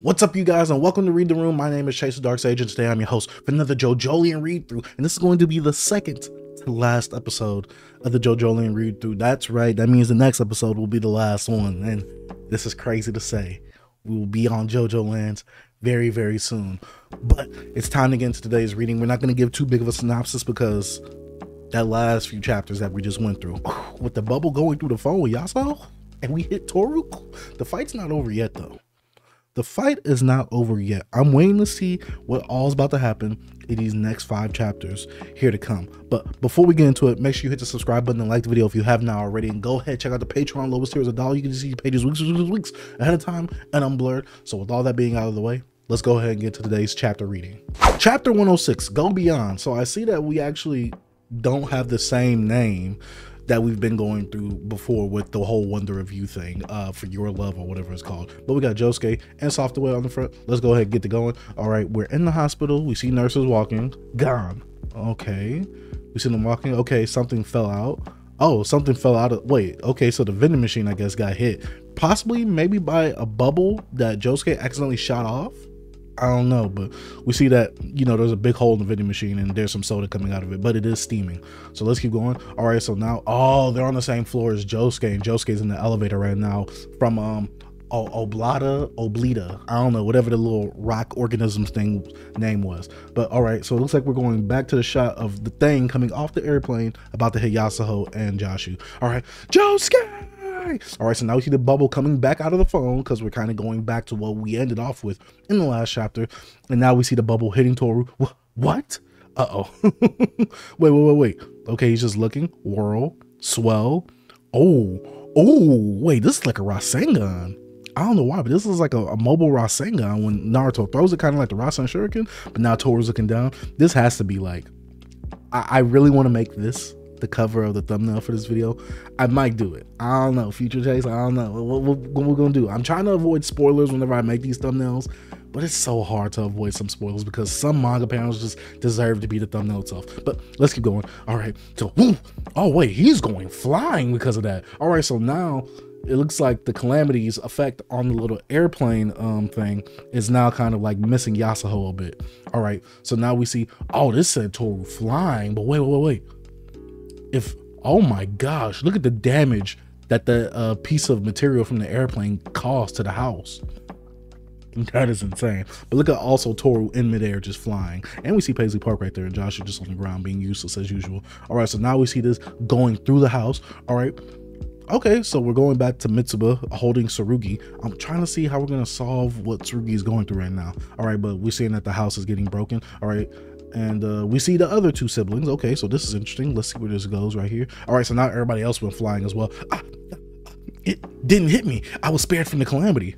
What's up, you guys, and welcome to Read the Room. My name is Chase the Dark Sage, and today I'm your host for another JoJolion read through. And this is going to be the second to last episode of the JoJolion read through. That's right, that means the next episode will be the last one. And this is crazy to say. We will be on JoJo Lands very, very soon. But it's time to get into today's reading. We're not going to give too big of a synopsis because that last few chapters that we just went through, with the bubble going through the phone with Yasuo, and we hit Toru, the fight's not over yet, though the fight is not over yet. I'm waiting to see what all's about to happen in these next five chapters here to come. But before we get into it, make sure you hit the subscribe button and like the video if you have not already. And go ahead, check out the Patreon lowest tier is a dollar. You can see pages weeks, weeks, weeks ahead of time and unblurred. So with all that being out of the way, let's go ahead and get to today's chapter reading. Chapter 106, Go Beyond. So I see that we actually don't have the same name that we've been going through before with the whole Wonder of You thing uh, for your love or whatever it's called. But we got Josuke and Software on the front. Let's go ahead and get to going. All right, we're in the hospital. We see nurses walking. Gone. Okay. We see them walking. Okay, something fell out. Oh, something fell out of. Wait, okay, so the vending machine, I guess, got hit. Possibly, maybe by a bubble that Josuke accidentally shot off. I don't know, but we see that you know there's a big hole in the vending machine and there's some soda coming out of it, but it is steaming. So let's keep going. All right, so now oh they're on the same floor as Josuke, and Josuke's in the elevator right now from um Oblata, Oblita, I don't know, whatever the little rock organisms thing name was. But all right, so it looks like we're going back to the shot of the thing coming off the airplane about to hit Yasuo and Joshu. All right, Josuke! All right, so now we see the bubble coming back out of the phone because we're kind of going back to what we ended off with in the last chapter. And now we see the bubble hitting Toru. What? Uh oh. wait, wait, wait, wait. Okay, he's just looking. Whirl, swell. Oh, oh, wait, this is like a Rasengan. I don't know why, but this is like a, a mobile Rasengan when Naruto throws it, kind of like the Rasen Shuriken. But now Toru's looking down. This has to be like, I, I really want to make this the cover of the thumbnail for this video, I might do it. I don't know. Future Chase, I don't know. What, what, what we're going to do. I'm trying to avoid spoilers whenever I make these thumbnails, but it's so hard to avoid some spoilers because some manga panels just deserve to be the thumbnail itself. But let's keep going. All right. So, whoo, oh, wait, he's going flying because of that. All right. So now it looks like the calamities effect on the little airplane um thing is now kind of like missing Yasuo a bit. All right, so now we see, oh, this said Toru flying, but wait, wait, wait if oh my gosh, look at the damage that the uh, piece of material from the airplane caused to the house. That is insane. But look at also Toru in midair just flying. And we see Paisley Park right there and Josh just on the ground being useless as usual. All right, so now we see this going through the house. All right. Okay, so we're going back to Mitsuba holding Tsurugi. I'm trying to see how we're going to solve what Tsurugi is going through right now. All right, but we're seeing that the house is getting broken. All right, and uh, we see the other two siblings. Okay, so this is interesting. Let's see where this goes right here. All right, so now everybody else went flying as well. Ah, it didn't hit me. I was spared from the calamity.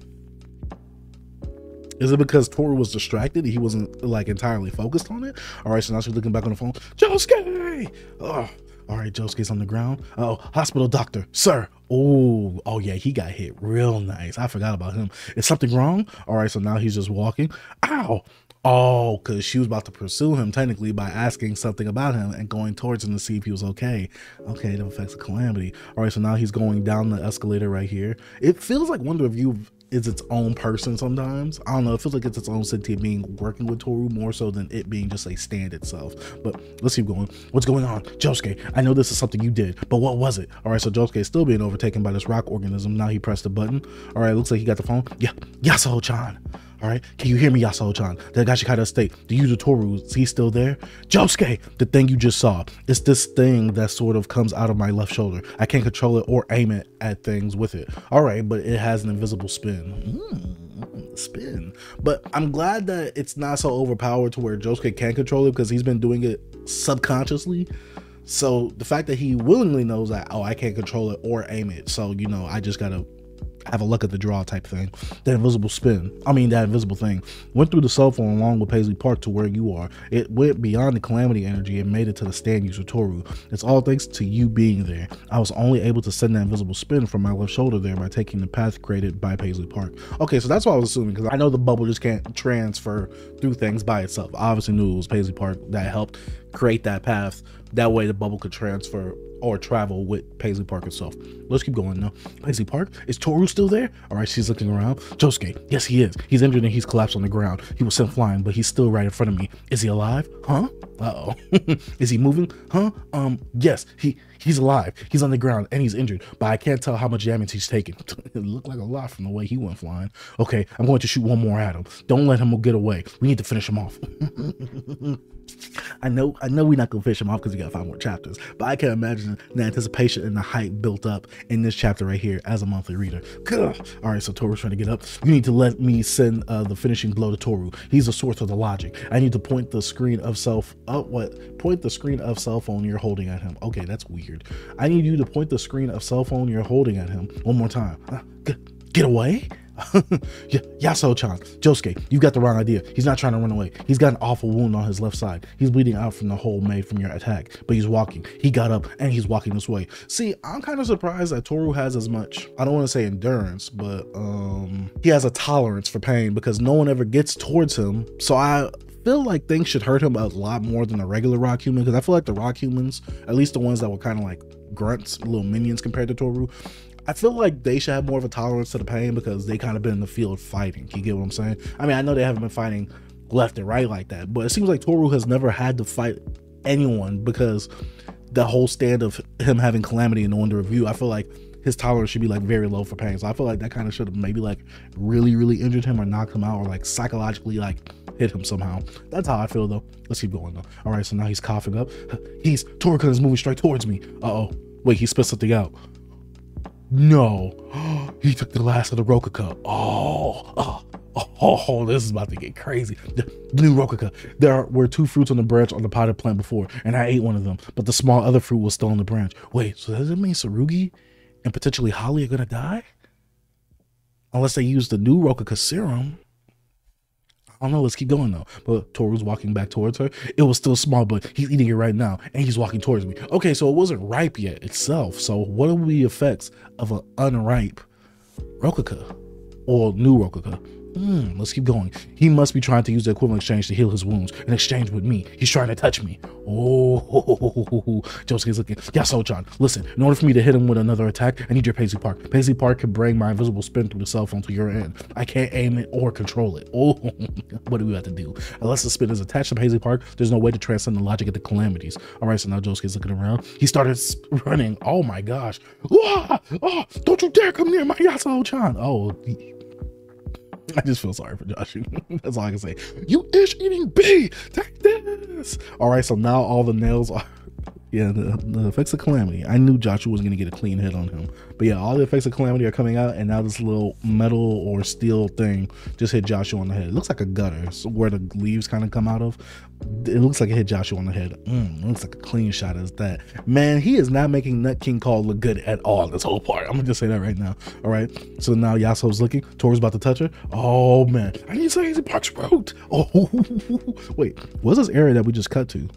Is it because Toru was distracted? He wasn't like entirely focused on it. All right, so now she's looking back on the phone. Josuke! Oh, all right, Josuke's on the ground. Oh, hospital doctor, sir. Oh, oh yeah, he got hit real nice. I forgot about him. Is something wrong? All right, so now he's just walking. Ow! Oh, because she was about to pursue him technically by asking something about him and going towards him to see if he was okay. Okay, that affects a calamity. All right, so now he's going down the escalator right here. It feels like Wonder of You is its own person sometimes. I don't know. It feels like it's its own entity being working with Toru more so than it being just a stand itself. But let's keep going. What's going on? Josuke, I know this is something you did, but what was it? All right, so Josuke is still being overtaken by this rock organism. Now he pressed the button. All right, looks like he got the phone. Yeah, Yasuo-chan. All right, can you hear me, Yasuo-chan? The Gashikata State, the user Toru, is he still there? Josuke, the thing you just saw. It's this thing that sort of comes out of my left shoulder. I can't control it or aim it at things with it. All right, but it has an invisible spin. Mm, spin. But I'm glad that it's not so overpowered to where Josuke can't control it because he's been doing it subconsciously. So the fact that he willingly knows that, oh, I can't control it or aim it. So, you know, I just gotta have a look at the draw type thing. That invisible spin, I mean that invisible thing, went through the cell phone along with Paisley Park to where you are. It went beyond the calamity energy and made it to the stand user Toru. It's all thanks to you being there. I was only able to send that invisible spin from my left shoulder there by taking the path created by Paisley Park. Okay, so that's what I was assuming because I know the bubble just can't transfer through things by itself. I obviously knew it was Paisley Park that helped create that path. That way the bubble could transfer or travel with Paisley Park itself. Let's keep going now. Paisley Park, is Toru still there? All right, she's looking around. Josuke, yes, he is. He's injured and he's collapsed on the ground. He was sent flying, but he's still right in front of me. Is he alive? Huh? Uh oh. is he moving? Huh? Um, yes, he he's alive. He's on the ground and he's injured, but I can't tell how much damage he's taken. it looked like a lot from the way he went flying. Okay, I'm going to shoot one more at him. Don't let him get away. We need to finish him off. I know, I know we're not gonna finish him off because we got five more chapters, but I can imagine the anticipation and the hype built up in this chapter right here as a monthly reader. All right, so Toru's trying to get up. You need to let me send uh, the finishing blow to Toru. He's the source of the logic. I need to point the screen of self up. What? Point the screen of cell phone you're holding at him. Okay, that's weird. I need you to point the screen of cell phone you're holding at him one more time. Uh, get, away. Yasuo-chan, Josuke, you got the wrong idea. He's not trying to run away. He's got an awful wound on his left side. He's bleeding out from the hole made from your attack, but he's walking. He got up and he's walking this way. See, I'm kind of surprised that Toru has as much, I don't want to say endurance, but um he has a tolerance for pain because no one ever gets towards him. So I feel like things should hurt him a lot more than a regular rock human because I feel like the rock humans, at least the ones that were kind of like grunts, little minions compared to Toru, I feel like they should have more of a tolerance to the pain because they kind of been in the field fighting. You get what I'm saying? I mean, I know they haven't been fighting left and right like that, but it seems like Toru has never had to fight anyone because the whole stand of him having calamity and no one to review. I feel like his tolerance should be like very low for pain. So I feel like that kind of should have maybe like really, really injured him or knocked him out or like psychologically like hit him somehow. That's how I feel though. Let's keep going though. All right, so now he's coughing up. He's Toru-kun is moving straight towards me. Uh oh. Wait, he spit something out. No, he took the last of the Rokuka. Oh, oh, oh, oh, this is about to get crazy. The new Rokuka. There were two fruits on the branch on the potted plant before, and I ate one of them, but the small other fruit was still on the branch. Wait, so does it mean Tsurugi and potentially Holly are gonna die? Unless they use the new Rokuka serum. I don't know. Let's keep going though. But Toru's walking back towards her. It was still small, but he's eating it right now, and he's walking towards me. Okay, so it wasn't ripe yet itself. So what are the effects of an unripe Rokuka or new Rokuka? Hmm, let's keep going. He must be trying to use the equivalent exchange to heal his wounds in exchange with me. He's trying to touch me. Oh, Josuke's looking. Yasuo-chan, listen, in order for me to hit him with another attack, I need your Paisley Park. Paisley Park can bring my invisible spin through the cell phone to your end. I can't aim it or control it. Oh, what do we have to do? Unless the spin is attached to Paisley Park, there's no way to transcend the logic of the calamities. All right, so now Josuke's looking around. He started running. Oh my gosh. Ah, oh, don't you dare come near my Yasuo-chan. Oh, I just feel sorry for Josh. That's all I can say. You ish eating bee, take this. All right, so now all the nails are yeah, the, the effects of calamity. I knew Joshua was gonna get a clean hit on him, but yeah, all the effects of calamity are coming out, and now this little metal or steel thing just hit Joshua on the head. It looks like a gutter, so where the leaves kind of come out of. It looks like it hit Joshua on the head. Mm, looks like a clean shot as that. Man, he is not making Nut King Call look good at all. This whole part. I'm gonna just say that right now. All right. So now Yasuo's looking. Toru's about to touch her. Oh man, I need to say he's Park's road. Oh wait, what's this area that we just cut to?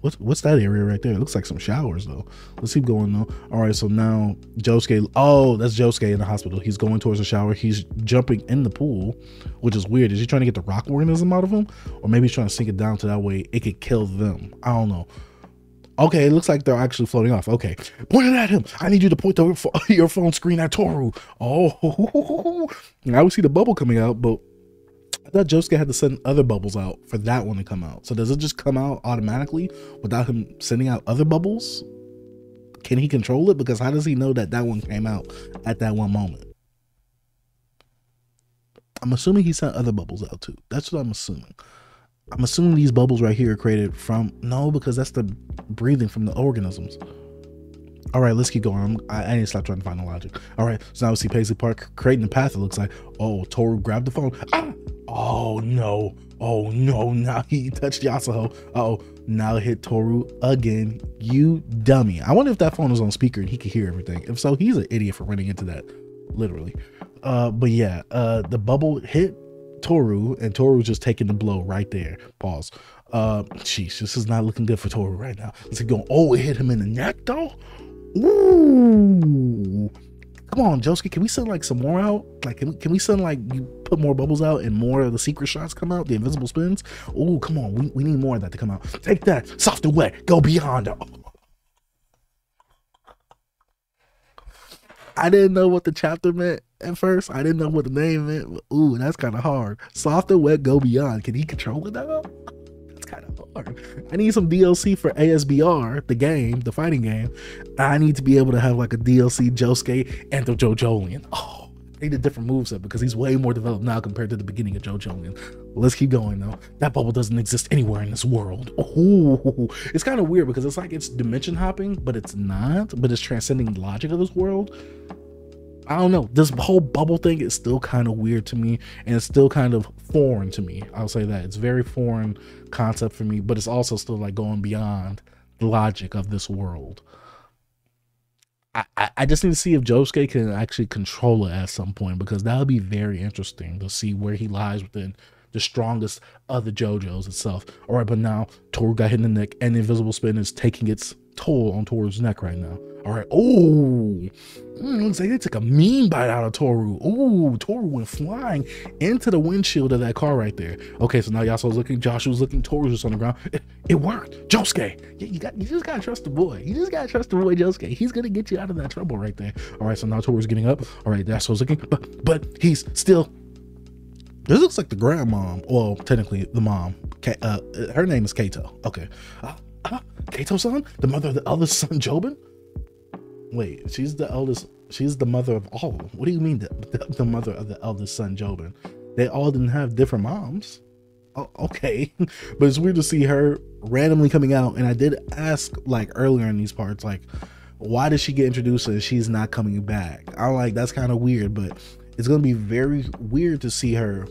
What's what's that area right there? It looks like some showers though. Let's keep going though. All right, so now Josuke. Oh, that's Josuke in the hospital. He's going towards the shower. He's jumping in the pool, which is weird. Is he trying to get the rock organism out of him, or maybe he's trying to sink it down to that way it could kill them? I don't know. Okay, it looks like they're actually floating off. Okay, point it at him. I need you to point the, your phone screen at Toru. Oh, now we see the bubble coming out, but I thought Josuke had to send other bubbles out for that one to come out. So does it just come out automatically without him sending out other bubbles? Can he control it? Because how does he know that that one came out at that one moment? I'm assuming he sent other bubbles out too. That's what I'm assuming. I'm assuming these bubbles right here are created from no, because that's the breathing from the organisms. All right, let's keep going. I'm, I, I need to stop trying to find the logic. All right, so now we see Paisley Park creating the path. It looks like oh, Toru grabbed the phone. Ah! Oh no. Oh no. Now he touched Yasuo. oh. Now hit Toru again. You dummy. I wonder if that phone was on speaker and he could hear everything. If so, he's an idiot for running into that. Literally. Uh, but yeah, uh, the bubble hit Toru and Toru just taking the blow right there. Pause. Uh, jeez, this is not looking good for Toru right now. Let's go. Oh, it hit him in the neck though. Ooh come on, Joski! can we send like some more out? Like, can, can we send like you put more bubbles out and more of the secret shots come out, the invisible spins? Oh, come on, we, we need more of that to come out. Take that, soft and wet, go beyond. Oh. I didn't know what the chapter meant at first. I didn't know what the name meant. Ooh, that's kind of hard. Soft and wet, go beyond. Can he control it now? I need some DLC for ASBR, the game, the fighting game. I need to be able to have like a DLC Josuke and the JoJolion. Oh, need a different moveset because he's way more developed now compared to the beginning of JoJolion. Let's keep going though. That bubble doesn't exist anywhere in this world. Oh, it's kind of weird because it's like it's dimension hopping, but it's not. But it's transcending the logic of this world. I don't know. This whole bubble thing is still kind of weird to me, and it's still kind of foreign to me. I'll say that it's very foreign concept for me, but it's also still like going beyond the logic of this world. I, I just need to see if Josuke can actually control it at some point because that would be very interesting to see where he lies within the strongest of the JoJo's itself. All right, but now Toru got hit in the neck and invisible spin is taking its toll on Toru's neck right now. All right. Oh, looks like they took a mean bite out of Toru. Oh, Toru went flying into the windshield of that car right there. Okay, so now Yasuo's looking, Joshua's looking, Toru's just on the ground. It, it worked. Josuke, you, you, got, you just gotta trust the boy. You just gotta trust the boy, Josuke. He's gonna get you out of that trouble right there. All right, so now Toru's getting up. All right, Yasuo's looking, but but he's still this looks like the grandmom. Well, technically the mom. Uh, her name is Kato. Okay. Uh, uh, Kato-san, the mother of the eldest son, Jobin? Wait, she's the eldest. She's the mother of all. What do you mean the, the, the mother of the eldest son, Jobin? They all didn't have different moms. Oh, okay, but it's weird to see her randomly coming out. And I did ask like earlier in these parts, like, why did she get introduced and she's not coming back? I'm like, that's kind of weird, but it's gonna be very weird to see her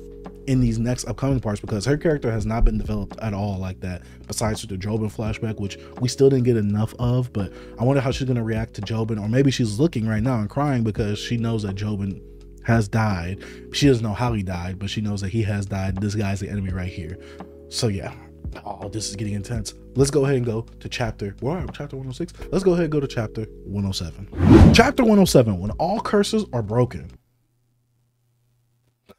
in these next upcoming parts because her character has not been developed at all like that besides the Jobin flashback which we still didn't get enough of but I wonder how she's going to react to Jobin or maybe she's looking right now and crying because she knows that Jobin has died. She doesn't know how he died but she knows that he has died this guy's the enemy right here. So yeah oh this is getting intense. Let's go ahead and go to chapter where are we? chapter 106 let's go ahead and go to chapter 107 chapter 107 when all curses are broken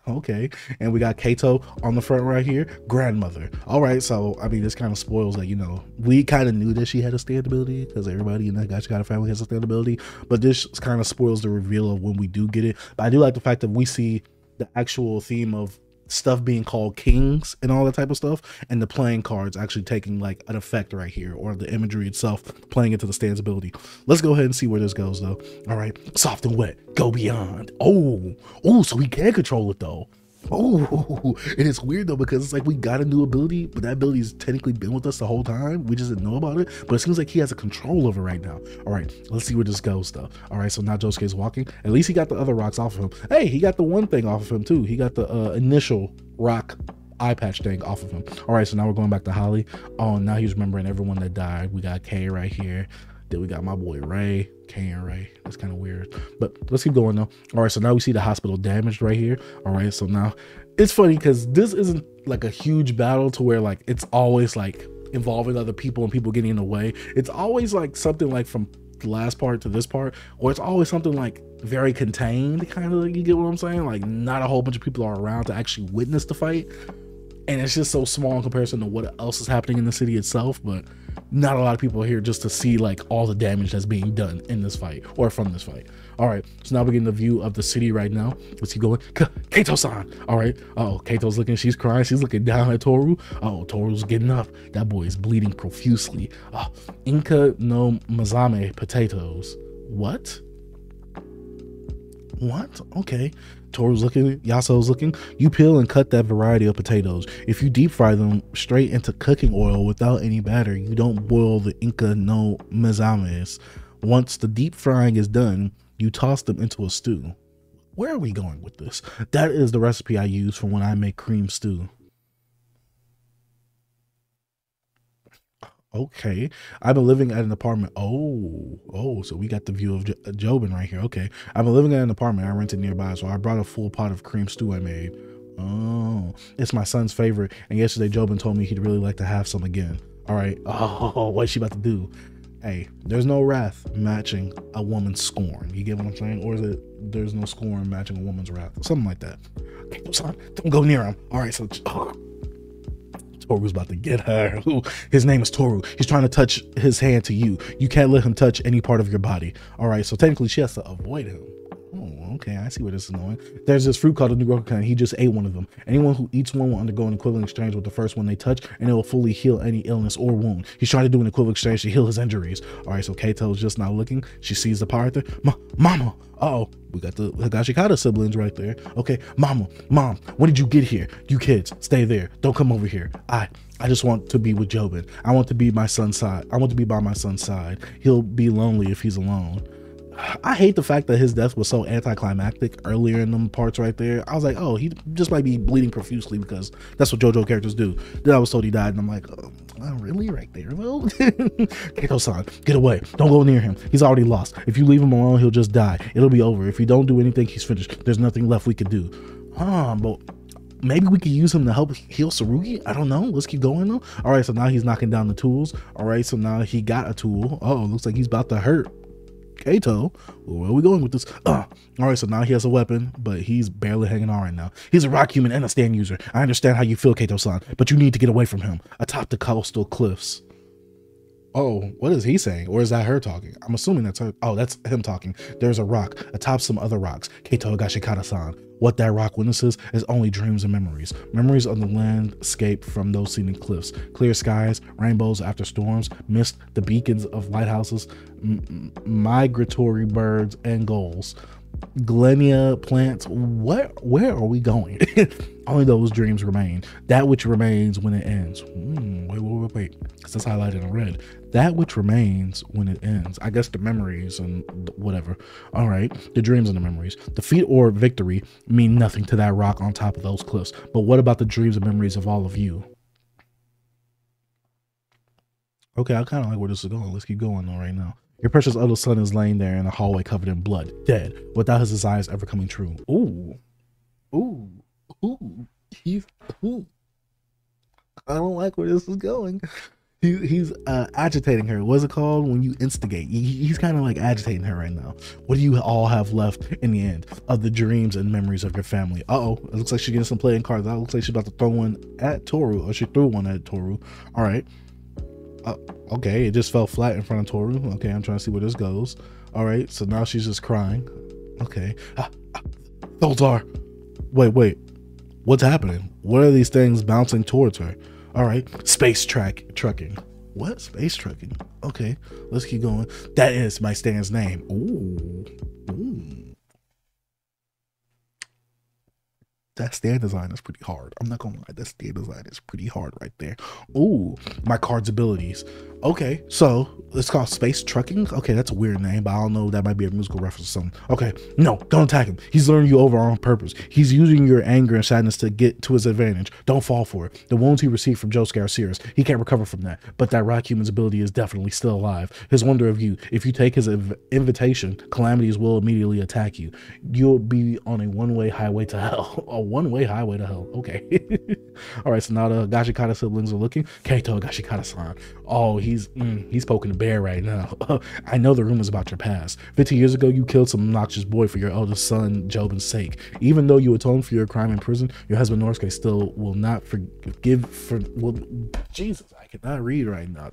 okay. And we got Kato on the front right here, grandmother. All right, so I mean, this kind of spoils that you know we kind of knew that she had a stand ability because everybody in that Gacha got a family has a stand ability, but this kind of spoils the reveal of when we do get it. But I do like the fact that we see the actual theme of stuff being called kings and all that type of stuff and the playing cards actually taking like an effect right here or the imagery itself playing into the stands ability. Let's go ahead and see where this goes though. All right soft and wet go beyond. Oh oh so we can control it though Oh, and it's weird though because it's like we got a new ability, but that ability's technically been with us the whole time. We just didn't know about it, but it seems like he has a control over right now. All right, let's see where this goes though. All right, so now Josuke's walking. At least he got the other rocks off of him. Hey, he got the one thing off of him too. He got the uh, initial rock eye patch thing off of him. All right, so now we're going back to Holly. Oh, now he's remembering everyone that died. We got Kay right here. Then we got my boy Ray, And Ray. That's kind of weird. But let's keep going though. All right, so now we see the hospital damaged right here. All right, so now it's funny because this isn't like a huge battle to where like it's always like involving other people and people getting in the way. It's always like something like from the last part to this part, or it's always something like very contained, kind of. like You get what I'm saying? Like not a whole bunch of people are around to actually witness the fight, and it's just so small in comparison to what else is happening in the city itself. But not a lot of people here just to see like all the damage that's being done in this fight or from this fight. All right, so now we're getting the view of the city right now. Let's keep going. Kato-san. All right. Oh, Kato's looking. She's crying. She's looking down at Toru. Oh, Toru's getting up. That boy is bleeding profusely. Oh, Inca no Mezame potatoes. What? What? Okay. Toru's looking, Yasuo's looking. You peel and cut that variety of potatoes. If you deep fry them straight into cooking oil without any batter, you don't boil the Inca no Mezames. Once the deep frying is done, you toss them into a stew. Where are we going with this? That is the recipe I use for when I make cream stew. Okay. I've been living at an apartment. Oh, oh, so we got the view of jo- Jobin right here. Okay. I've been living at an apartment I rented nearby, so I brought a full pot of cream stew I made. Oh, it's my son's favorite. And yesterday, Jobin told me he'd really like to have some again. All right. Oh, what's she about to do? Hey, there's no wrath matching a woman's scorn. You get what I'm saying? Or is it there's no scorn matching a woman's wrath? Something like that. Okay, son, don't go near him. All right, so. Oh. Toru's about to get her. His name is Toru. He's trying to touch his hand to you. You can't let him touch any part of your body. All right, so technically she has to avoid him. Oh, okay. I see where this is going. There's this fruit called the Nugrokan. He just ate one of them. Anyone who eats one will undergo an equivalent exchange with the first one they touch, and it will fully heal any illness or wound. He's trying to do an equivalent exchange to heal his injuries. All right, so Kato's just not looking. She sees the there. Ma- Mama. oh, we got the Higashikata siblings right there. Okay, Mama, Mom, when did you get here? You kids, stay there. Don't come over here. I I just want to be with Jobin. I want to be my son's side. I want to be by my son's side. He'll be lonely if he's alone. I hate the fact that his death was so anticlimactic earlier in them parts right there. I was like, oh, he just might be bleeding profusely because that's what JoJo characters do. Then I was told he died, and I'm like, oh, really? Right there, though? Keiko-san, get away. Don't go near him. He's already lost. If you leave him alone, he'll just die. It'll be over. If you don't do anything, he's finished. There's nothing left we could do. Huh, but maybe we could use him to help heal Tsurugi. I don't know. Let's keep going though. All right, so now he's knocking down the tools. All right, so now he got a tool. Oh, looks like he's about to hurt. Kato, where are we going with this? Uh, all right, so now he has a weapon, but he's barely hanging on right now. He's a rock human and a stand user. I understand how you feel, Kato-san, but you need to get away from him, atop the coastal cliffs. Oh, what is he saying? Or is that her talking? I'm assuming that's her. Oh, that's him talking. There's a rock atop some other rocks. Kato Higashikata-san. What that rock witnesses is only dreams and memories. Memories of the landscape from those scenic cliffs. Clear skies, rainbows after storms, mist, the beacons of lighthouses, migratory birds and gulls. Glehnia plants. Where where are we going? Only those dreams remain. That which remains when it ends. Mm, wait, wait, wait, wait. Because that's highlighted in red. That which remains when it ends. I guess the memories and whatever. All right. The dreams and the memories. Defeat or victory mean nothing to that rock on top of those cliffs. But what about the dreams and memories of all of you? Okay, I kind of like where this is going. Let's keep going though right now. Your precious little son is laying there in a hallway covered in blood, dead, without his desires ever coming true. Ooh. Ooh. Ooh. He's ooh. I don't like where this is going. He, he's uh, agitating her. What's it called when you instigate? He, he's kind of like agitating her right now. What do you all have left in the end of the dreams and memories of your family? Uh oh, it looks like she's getting some playing cards. That looks like she's about to throw one at Toru, or she threw one at Toru. All right. Uh, okay, it just fell flat in front of Toru. Okay, I'm trying to see where this goes. All right, so now she's just crying. Okay. Ah, ah, those are. Wait, wait. What's happening? What are these things bouncing towards her? All right, space track trucking. What space trucking? Okay, let's keep going. That is my stand's name. Ooh, ooh. That stand design is pretty hard. I'm not gonna lie, that stand design is pretty hard right there. Ooh, my card's abilities. Okay, so it's called Space Trucking. Okay, that's a weird name, but I don't know. That might be a musical reference or something. Okay, no, don't attack him. He's luring you over on purpose. He's using your anger and sadness to get to his advantage. Don't fall for it. The wounds he received from Josuke are serious. He can't recover from that. But that rock human's ability is definitely still alive. His wonder of you. If you take his invitation, calamities will immediately attack you. You'll be on a one-way highway to hell. a one-way highway to hell. Okay. All right. So now the Gashikata siblings are looking. Kato Gashikata-san. Oh, he's mm, he's poking the bear right now. I know the rumors about your past. 15 years ago, you killed some obnoxious boy for your eldest son, Jobin's sake. Even though you atoned for your crime in prison, your husband Norisuke still will not forgive for well, Jesus, I cannot read right now.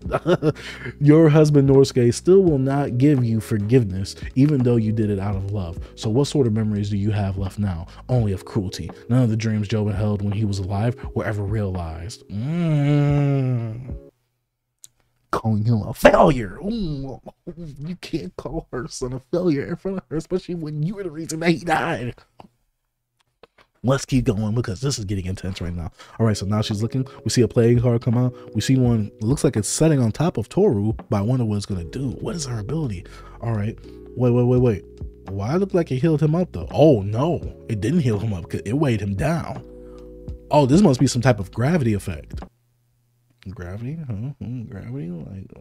your husband Norisuke still will not give you forgiveness, even though you did it out of love. So what sort of memories do you have left now? Only of cruelty. None of the dreams Jobin held when he was alive were ever realized. Mm calling him a failure. Ooh, you can't call her son a failure in front of her, especially when you were the reason that he died. Let's keep going because this is getting intense right now. All right, so now she's looking. We see a playing card come out. We see one. looks like it's setting on top of Toru, but I wonder what it's gonna do. What is her ability? All right. Wait, wait, wait, wait. Why it looked like it healed him up though? Oh no, it didn't heal him up because it weighed him down. Oh, this must be some type of gravity effect. Gravity, huh? Hmm, gravity, like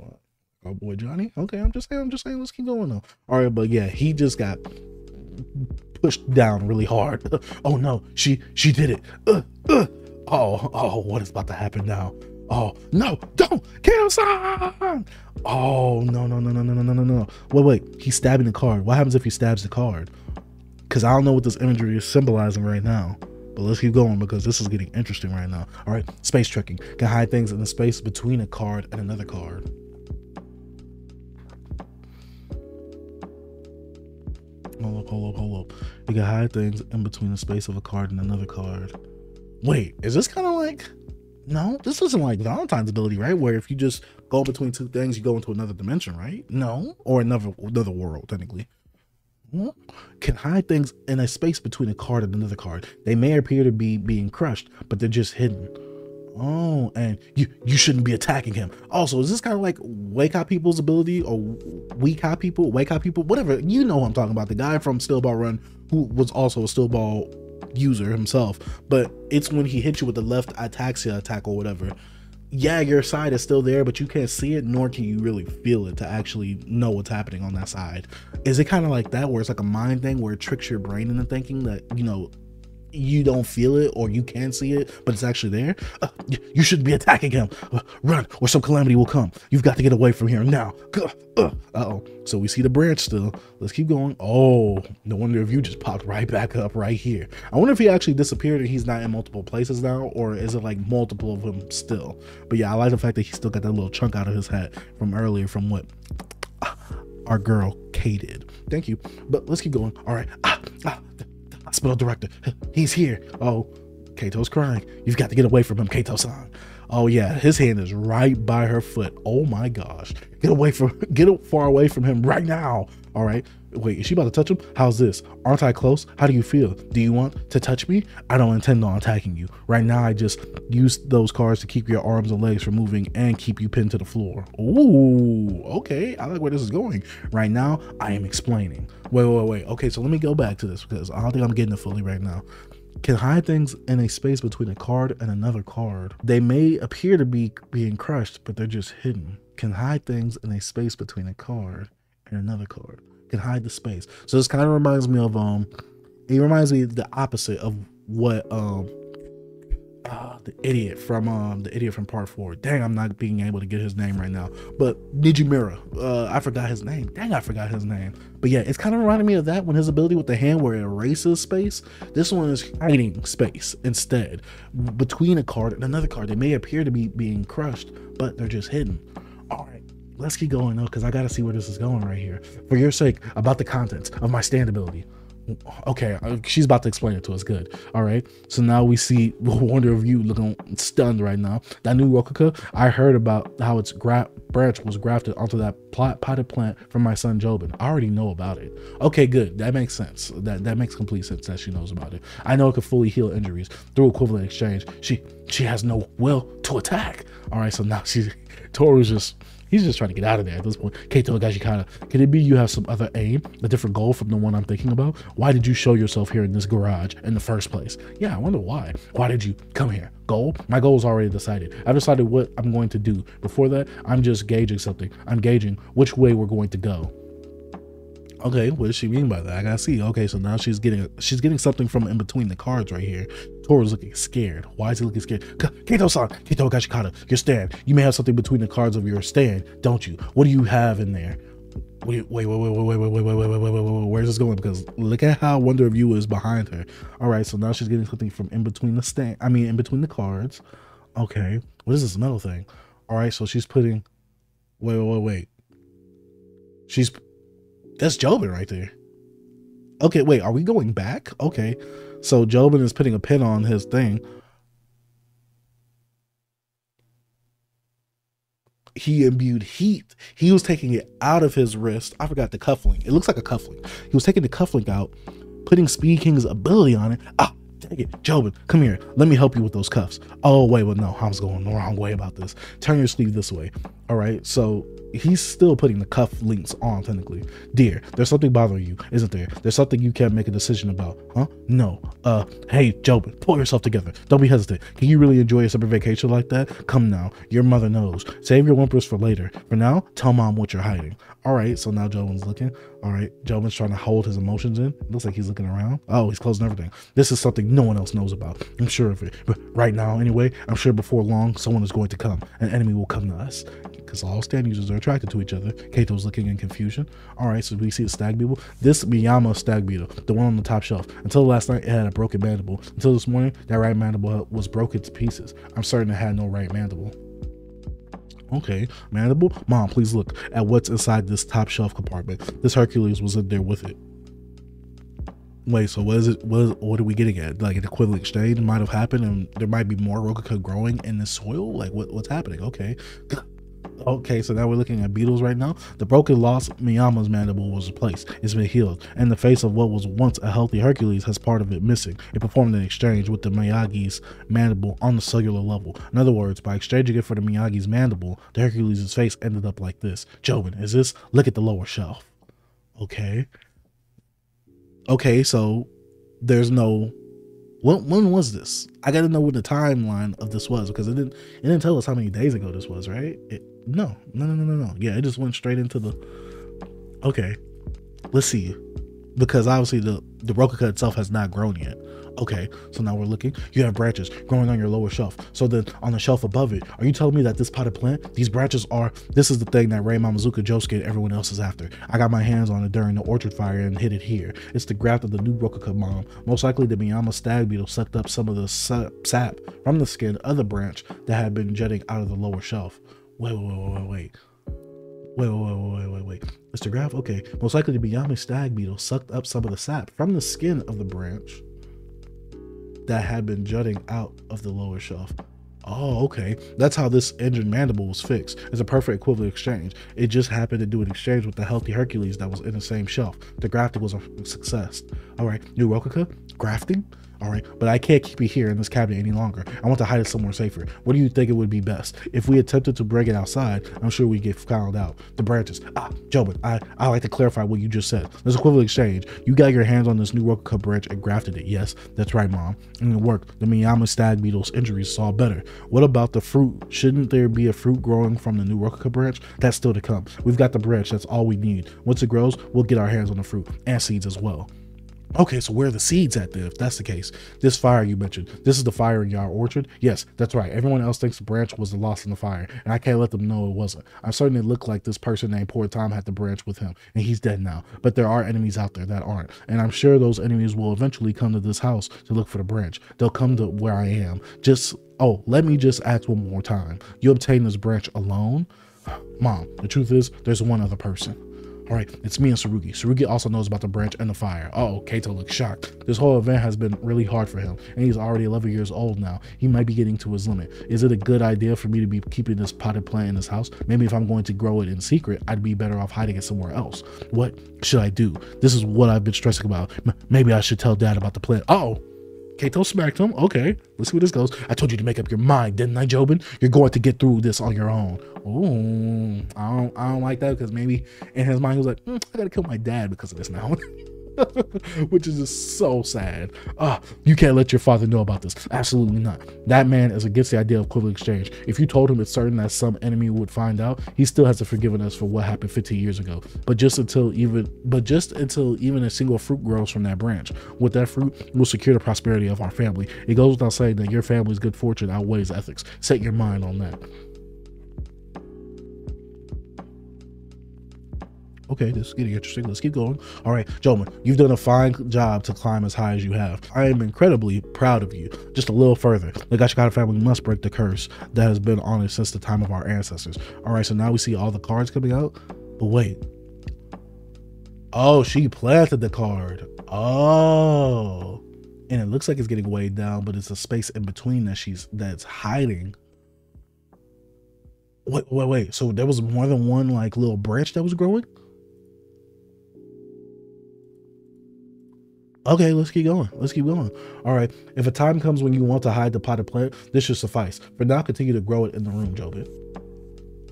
oh boy Johnny. Okay, I'm just saying, I'm just saying, let's keep going though. All right, but yeah, he just got pushed down really hard. oh no, she she did it. Uh, uh. Oh, oh, what is about to happen now? Oh no, don't kill son. Oh no no, no, no, no, no, no, no, no. Wait, wait. He's stabbing the card. What happens if he stabs the card? Because I don't know what this imagery is symbolizing right now. But let's keep going because this is getting interesting right now. All right, space trucking can hide things in the space between a card and another card. Hold up, hold up, hold up. You can hide things in between the space of a card and another card. Wait, is this kind of like no, this isn't like Valentine's ability, right? Where if you just go between two things, you go into another dimension, right? No, or another another world, technically. Can hide things in a space between a card and another card. They may appear to be being crushed, but they're just hidden. Oh, and you you shouldn't be attacking him. Also, is this kind of like Wekapipo's ability or weak high people, wake up people, whatever? You know I'm talking about. The guy from Steel Ball Run who was also a Steel Ball user himself, but it's when he hits you with the left ataxia attack or whatever. Yeah, your side is still there, but you can't see it, nor can you really feel it to actually know what's happening on that side. Is it kind of like that, where it's like a mind thing where it tricks your brain into thinking that, you know, you don't feel it or you can't see it, but it's actually there, uh, you, should be attacking him. Uh, run, or some calamity will come. You've got to get away from here now. Uh oh. So we see the branch still. Let's keep going. Oh, no Wonder of You just popped right back up right here. I wonder if he actually disappeared and he's not in multiple places now, or is it like multiple of him still? But yeah, I like the fact that he still got that little chunk out of his hat from earlier from what our girl Kay did. Thank you. But let's keep going. All right. Ah, ah, hospital director. He's here. Oh, Kato's crying. You've got to get away from him, Kato-san. Oh yeah, his hand is right by her foot. Oh my gosh. Get away from get far away from him right now. All right. Wait, is she about to touch him? How's this? Aren't I close? How do you feel? Do you want to touch me? I don't intend on attacking you. Right now I just use those cards to keep your arms and legs from moving and keep you pinned to the floor. Ooh, okay. I like where this is going. Right now, I am explaining. Wait, wait, wait. Okay, so let me go back to this because I don't think I'm getting it fully right now can hide things in a space between a card and another card. They may appear to be being crushed, but they're just hidden. Can hide things in a space between a card another card. Can hide the space. So this kind of reminds me of um it reminds me the opposite of what um uh, the idiot from um the idiot from part four. Dang, I'm not being able to get his name right now. But Nijimura, uh, I forgot his name. Dang, I forgot his name. But yeah, it's kind of reminding me of that when his ability with the hand where it erases space. This one is hiding space instead between a card and another card. They may appear to be being crushed, but they're just hidden. All right. Let's keep going though, because I gotta see where this is going right here. For your sake, about the contents of my stand ability. Okay uh, she's about to explain it to us. Good. All right. So now we see wonder of you looking stunned right now. That new rokuka i heard about how its gra- branch was grafted onto that plot, potted plant from my son jobin. I already know about it. Okay good. That makes sense. That that makes complete sense that she knows about it. I know it could fully heal injuries through equivalent exchange. She she has no will to attack. All right so now she's toru's just He's just trying to get out of there at this point. Kato Gashikata, can it be you have some other aim, a different goal from the one I'm thinking about? Why did you show yourself here in this garage in the first place? Yeah, I wonder why. Why did you come here? Goal? My goal is already decided. I've decided what I'm going to do. Before that, I'm just gauging something. I'm gauging which way we're going to go okay what does she mean by that i gotta see okay so now she's getting she's getting something from in between the cards right here Toru's looking scared why is he looking scared kato-san kato gashikata your stand you may have something between the cards of your stand don't you what do you have in there wait wait wait wait wait wait wait wait wait wait wait wait wait where's this going because look at how wonder of you is behind her all right so now she's getting something from in between the stand i mean in between the cards okay what is this metal thing all right so she's putting wait wait wait wait she's that's Jobin right there. Okay, wait, are we going back? Okay. So Jobin is putting a pin on his thing. He imbued heat. He was taking it out of his wrist. I forgot the cufflink. It looks like a cufflink. He was taking the cufflink out, putting Speed King's ability on it. Ah, Take it. Jobin, come here. Let me help you with those cuffs. Oh, wait, well, no, I was going the wrong way about this. Turn your sleeve this way. All right. So he's still putting the cuff links on, technically. Dear, there's something bothering you, isn't there? There's something you can't make a decision about. Huh? No. Uh, hey, Jobin, pull yourself together. Don't be hesitant. Can you really enjoy a summer vacation like that? Come now. Your mother knows. Save your whimpers for later. For now, tell mom what you're hiding. All right, so now Jobin's looking. All right, Jobin's trying to hold his emotions in. looks like he's looking around. Oh, he's closing everything. This is something no one else knows about. I'm sure of it. But right now, anyway, I'm sure before long, someone is going to come. An enemy will come to us. Because all stand users are attracted to each other. Kato's looking in confusion. All right, so we see the stag beetle. This Miyama stag beetle, the one on the top shelf. Until last night, it had a broken mandible. Until this morning, that right mandible was broken to pieces. I'm certain it had no right mandible. Okay, mandible. Mom, please look at what's inside this top shelf compartment. This Hercules was in there with it. Wait, so what is it? What, what are we getting at? Like an equivalent exchange might have happened, and there might be more Rokuka growing in the soil. Like what, what's happening? Okay, Okay, so now we're looking at beetles right now. The broken lost Miyama's mandible was replaced. It's been healed, and the face of what was once a healthy Hercules has part of it missing. It performed an exchange with the Miyama's mandible on the cellular level. In other words, by exchanging it for the Miyama's mandible, the Hercules' face ended up like this. Jobin, is this? Look at the lower shelf. Okay. Okay, so there's no when, when was this? I got to know what the timeline of this was because it didn't it didn't tell us how many days ago this was, right? It, no, no, no, no, no, no. Yeah, it just went straight into the. Okay, let's see, because obviously the the Rokuka itself has not grown yet. Okay, so now we're looking. You have branches growing on your lower shelf. So then on the shelf above it, are you telling me that this potted plant, these branches are, this is the thing that Ray Mamezuku, Josuke, and everyone else is after. I got my hands on it during the orchard fire and hid it here. It's the graft of the new Rokuka mom. Most likely the Miyama stag beetle sucked up some of the sap from the skin of the branch that had been jutting out of the lower shelf. Wait, wait, wait, wait, wait. Wait, wait, wait, wait, wait, wait. Mr. Graph, okay. Most likely the Miyama stag beetle sucked up some of the sap from the skin of the branch that had been jutting out of the lower shelf. Oh, okay. That's how this injured mandible was fixed. It's a perfect equivalent exchange. It just happened to do an exchange with the healthy Hercules that was in the same shelf. The grafting was a success. All right, new Rokuka, grafting? All right, but I can't keep it here in this cabinet any longer. I want to hide it somewhere safer. What do you think it would be best? If we attempted to break it outside, I'm sure we'd get found out. The branches. Ah, Jobin, I I like to clarify what you just said. There's equivalent exchange. You got your hands on this new Rokuka branch and grafted it. Yes, that's right, Mom. And it worked. The Miyama stag beetle's injuries saw better. What about the fruit? Shouldn't there be a fruit growing from the new Rokuka branch? That's still to come. We've got the branch. That's all we need. Once it grows, we'll get our hands on the fruit and seeds as well. Okay, so where are the seeds at then, if that's the case? This fire you mentioned, this is the fire in your orchard? Yes, that's right. Everyone else thinks the branch was the lost in the fire, and I can't let them know it wasn't. I'm certain it looked like this person named Poor Tom had the branch with him, and he's dead now. But there are enemies out there that aren't, and I'm sure those enemies will eventually come to this house to look for the branch. They'll come to where I am. Just, oh, let me just ask one more time. You obtained this branch alone? Mom, the truth is, there's one other person. All right, it's me and Tsurugi. Tsurugi also knows about the branch and the fire. oh, Kaito looks shocked. This whole event has been really hard for him, and he's already 11 years old now. He might be getting to his limit. Is it a good idea for me to be keeping this potted plant in this house? Maybe if I'm going to grow it in secret, I'd be better off hiding it somewhere else. What should I do? This is what I've been stressing about. M maybe I should tell dad about the plant. oh, Kaito smacked him. Okay, let's see where this goes. I told you to make up your mind, didn't I, Jobin? You're going to get through this on your own. Oh, I don't, I don't like that because maybe in his mind he was like, mm, I gotta kill my dad because of this now. which is just so sad. Ah, you can't let your father know about this. Absolutely not. That man is against the idea of equivalent exchange. If you told him it's certain that some enemy would find out, he still has to forgive us for what happened 15 years ago. But just until even, but just until even a single fruit grows from that branch, with that fruit, we'll secure the prosperity of our family. It goes without saying that your family's good fortune outweighs ethics. Set your mind on that. Okay, this is getting interesting. Let's keep going. All right, gentlemen, you've done a fine job to climb as high as you have. I am incredibly proud of you. Just a little further. The Gashikata family must break the curse that has been on it since the time of our ancestors. All right, so now we see all the cards coming out. But wait. Oh, she planted the card. Oh. And it looks like it's getting weighed down, but it's a space in between that she's that's hiding. Wait, wait, wait. So there was more than one like little branch that was growing? Okay, let's keep going. Let's keep going. All right. If a time comes when you want to hide the potted plant, this should suffice. For now, continue to grow it in the room, Jobin.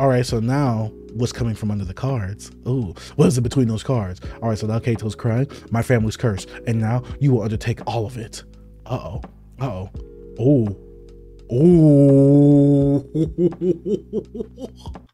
All right, so now what's coming from under the cards? Ooh, what is it between those cards? All right, so now Kaito's crying. My family's cursed, and now you will undertake all of it. Uh oh. Uh oh. Oh. Oh.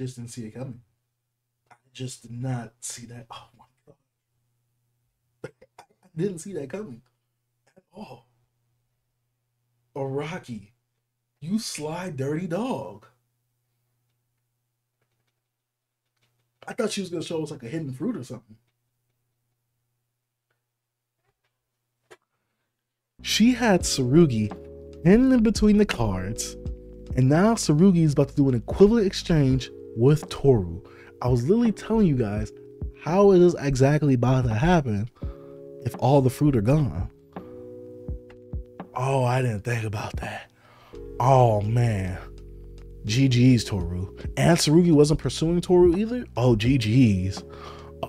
just didn't see it coming. I just did not see that. Oh my god. I didn't see that coming at all. Araki, you sly dirty dog. I thought she was gonna show us like a hidden fruit or something. She had Tsurugi hidden in between the cards, and now Tsurugi is about to do an equivalent exchange with Toru. I was literally telling you guys how is exactly about to happen if all the fruit are gone. Oh, I didn't think about that. Oh man. GG's Toru. And Tsurugi wasn't pursuing Toru either? Oh, GG's.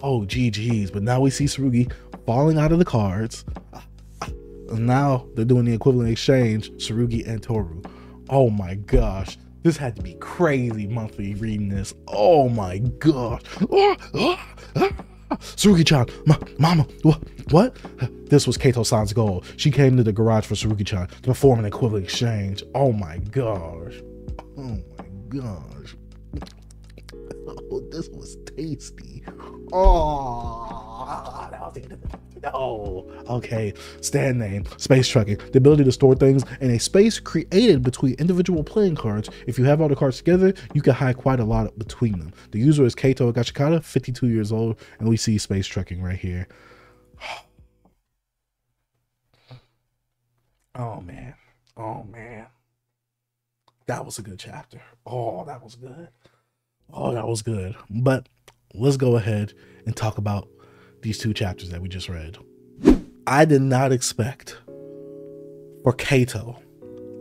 Oh, GG's. But now we see Tsurugi falling out of the cards. And now they're doing the equivalent exchange, Tsurugi and Toru. Oh my gosh. This had to be crazy monthly reading this. Oh my gosh. Oh, oh, oh. Tsurugi-chan, ma- mama, what? What? This was Kato-san's goal. She came to the garage for Tsurugi-chan to perform an equivalent exchange. Oh my gosh. Oh my gosh. Oh, this was tasty. Oh, that was no. Okay. Stand name, space trucking. The ability to store things in a space created between individual playing cards. If you have all the cards together, you can hide quite a lot between them. The user is Kato Higashikata, 52 years old, and we see space trucking right here. Oh man. Oh man. That was a good chapter. Oh, that was good. Oh, that was good. But let's go ahead and talk about these two chapters that we just read. I did not expect for Kato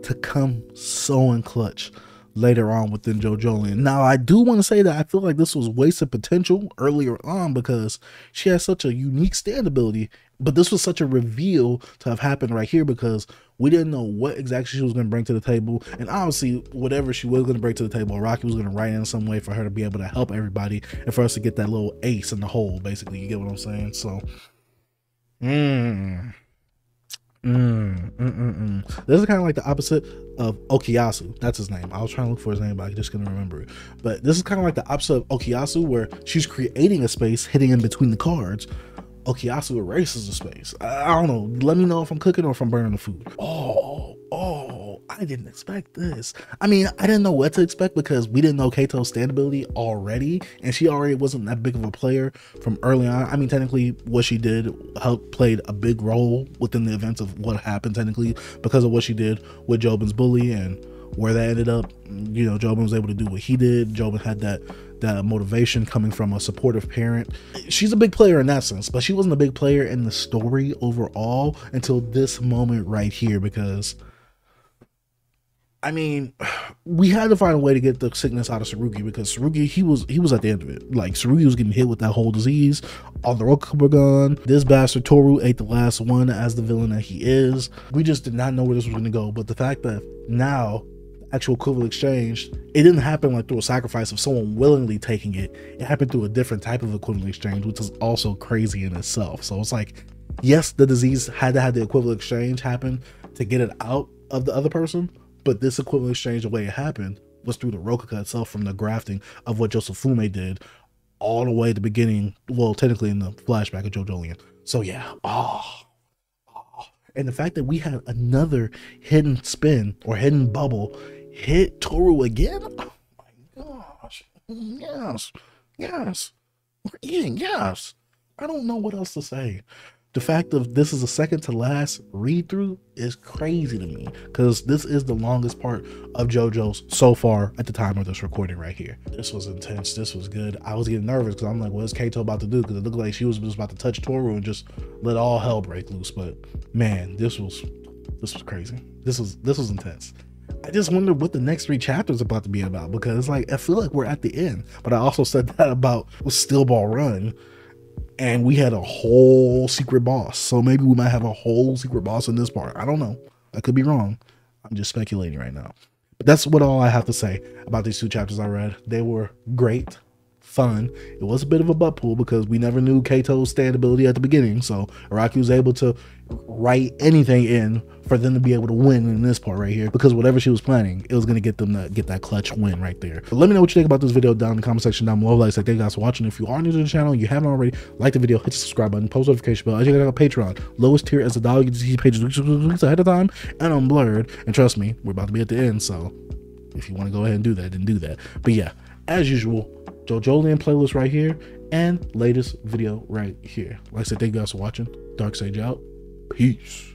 to come so in clutch later on within JoJolion. Now, I do want to say that I feel like this was wasted potential earlier on because she has such a unique stand ability, but this was such a reveal to have happened right here because we didn't know what exactly she was going to bring to the table. And obviously, whatever she was going to bring to the table, Araki was going to write in some way for her to be able to help everybody and for us to get that little ace in the hole, basically. You get what I'm saying? So, mmm. Mm, mm, mm, mm. This is kind of like the opposite of Okuyasu. That's his name. I was trying to look for his name, but I just couldn't remember it. But this is kind of like the opposite of Okuyasu, where she's creating a space, hitting in between the cards. Okuyasu erases the space. I, I don't know. Let me know if I'm cooking or if I'm burning the food. Oh, oh, I didn't expect this. I mean, I didn't know what to expect because we didn't know Kato's stand ability already, and she already wasn't that big of a player from early on. I mean, technically, what she did helped played a big role within the events of what happened, technically, because of what she did with Jobin's bully and where that ended up. You know, Jobin was able to do what he did. Jobin had that that motivation coming from a supportive parent. She's a big player in that sense, but she wasn't a big player in the story overall until this moment right here because I mean, we had to find a way to get the sickness out of Tsurugi because Tsurugi, he was he was at the end of it. Like Tsurugi was getting hit with that whole disease. All the Roku were gone. This bastard Toru ate the last one as the villain that he is. We just did not know where this was gonna go. But the fact that now actual equivalent exchange, it didn't happen like through a sacrifice of someone willingly taking it. It happened through a different type of equivalent exchange, which is also crazy in itself. So it's like, yes, the disease had to have the equivalent exchange happen to get it out of the other person, but this equivalent exchange, the way it happened, was through the Rokuka itself from the grafting of what Josefumi did all the way at the beginning. Well, technically in the flashback of JoJolion. So yeah, oh. And the fact that we had another hidden spin or hidden bubble hit Toru again? Oh my gosh. Yes. Yes. We're eating. Yes. I don't know what else to say. The fact of this is the second to last read through is crazy to me because this is the longest part of JoJo's so far at the time of this recording right here. This was intense. This was good. I was getting nervous because I'm like, what is Kato about to do? Because it looked like she was just about to touch Toru and just let all hell break loose. But man, this was this was crazy. This was this was intense. I just wonder what the next three chapters are about to be about because it's like I feel like we're at the end. But I also said that about Steel Ball Run, and we had a whole secret boss. So maybe we might have a whole secret boss in this part. I don't know. I could be wrong. I'm just speculating right now. But that's what all I have to say about these two chapters I read. They were great. Fun. It was a bit of a butt pull because we never knew Kato's standability at the beginning. So Araki was able to write anything in for them to be able to win in this part right here because whatever she was planning, it was going to get them to get that clutch win right there. But let me know what you think about this video down in the comment section down below. Like I said, thank you guys for watching. If you are new to the channel, you haven't already, like the video, hit the subscribe button, post notification bell. I check out Patreon. Lowest tier as a dollar. You get see pages weeks ahead of time and I'm blurred. And trust me, we're about to be at the end. So if you want to go ahead and do that, then do that. But yeah, as usual, JoJolion playlist right here and latest video right here. Like I said, thank you guys for watching. Dark Sage out. Peace.